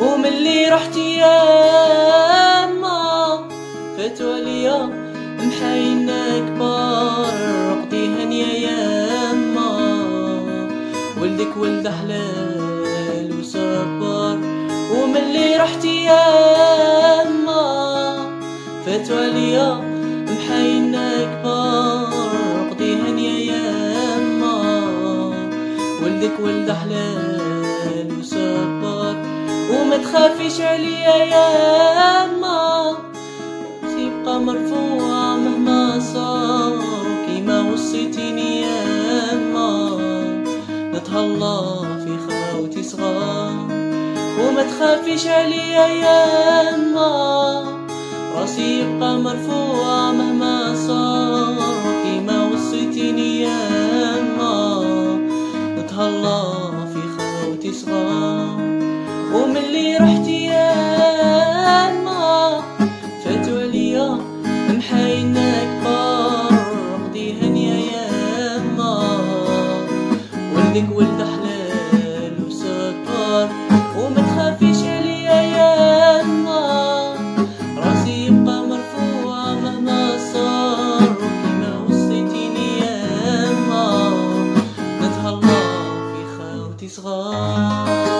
وملي رحت ياما فتوى ليا محاينا كبار رقدي هنيا ياما ولدك ولد حلال وصبار رحت ياما فتوى ليا محاينا كبار رقدي هنيا ياما ولدك ولد حلال وصبار وما تخافيش عليا ياما تبقى مرفوعة مهما صار كيما وصيتيني ياما نتهلا في خاوتي صغار. وما تخافيش عليا ياما راسي يبقى مرفوع مهما صار كيما وصيتيني ياما نتهلا في خاوتي صغار. وملي رحت ياما فاتوا عليا محاينا كبار رقدي هنيا ياما ولدك ولد Israël.